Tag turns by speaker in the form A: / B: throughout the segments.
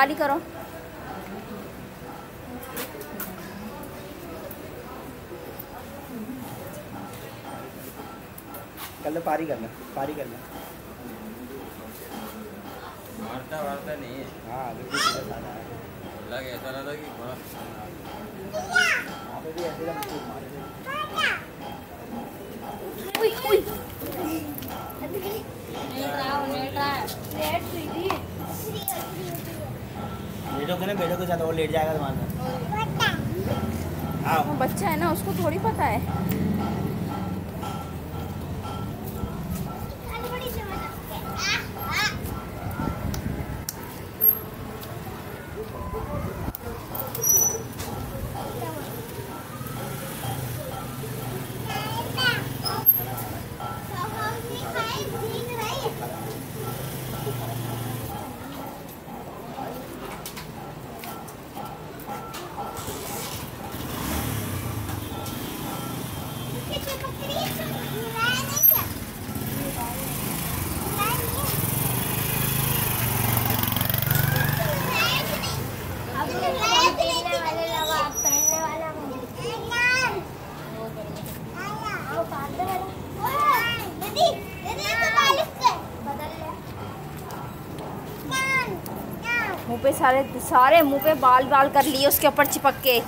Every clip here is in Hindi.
A: खाली करो
B: कर ले पारी कर ले पारी कर ले
C: मारता वारता नहीं है
B: हाँ है
C: लग ऐसा लगा कि बड़ा
B: वहाँ लेटोगे ना बैठोगे के साथ और लेट जाएगा तुम्हारा आओ।
A: वो बच्चा है ना उसको थोड़ी पता है। मुँह पे सारे सारे मुँह पे बाल बाल कर लिए उसके ऊपर चिपक के।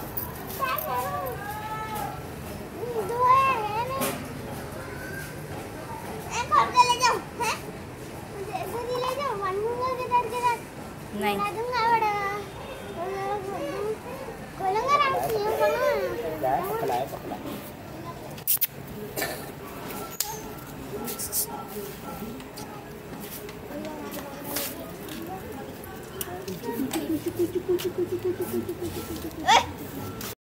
A: नहीं।
B: тихо, тихо, тихо, тихо, тихо, тихо.